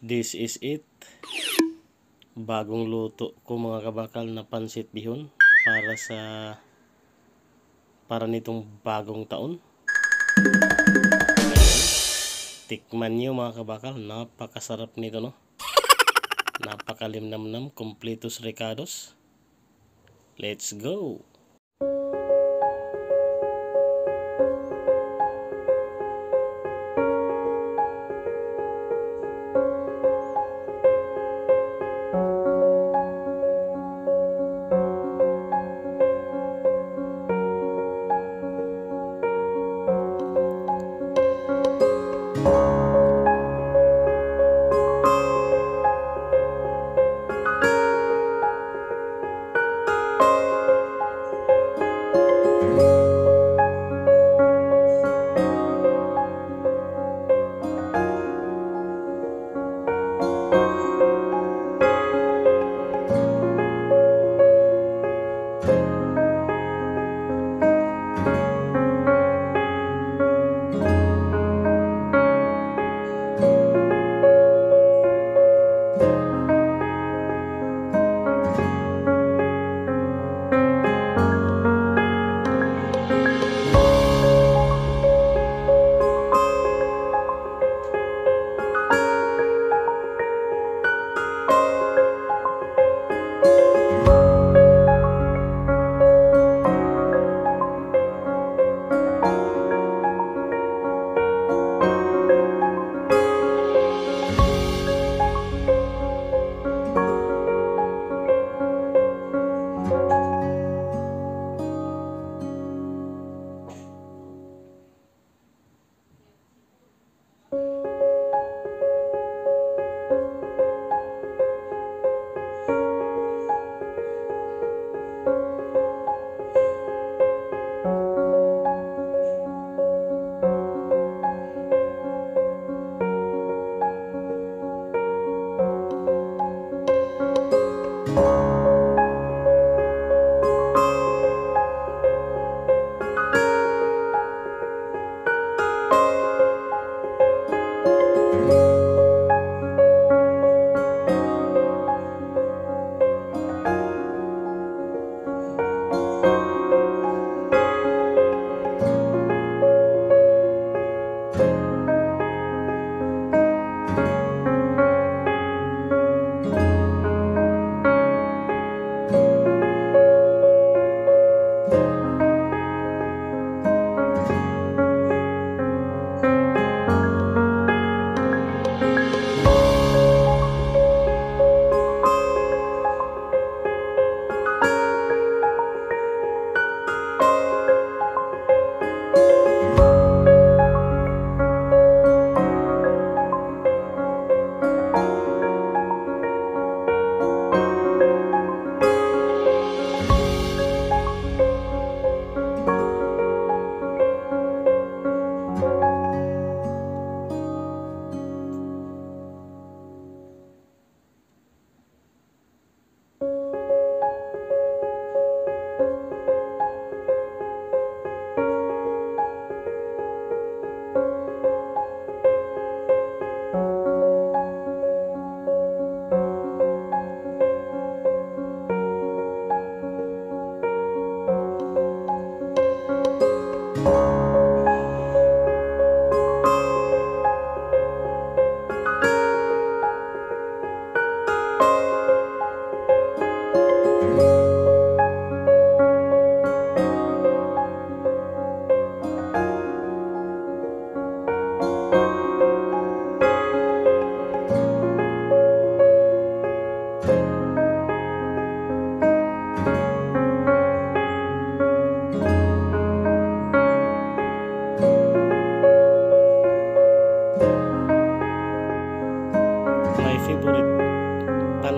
This is it. Bagong luto ko mga kabakal na pansit bihon para sa para nitong bagong taon. Tikman nyo mga kabakal, napakasarap nito no. Napakalimnamnam, completos recados. Let's go!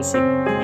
心。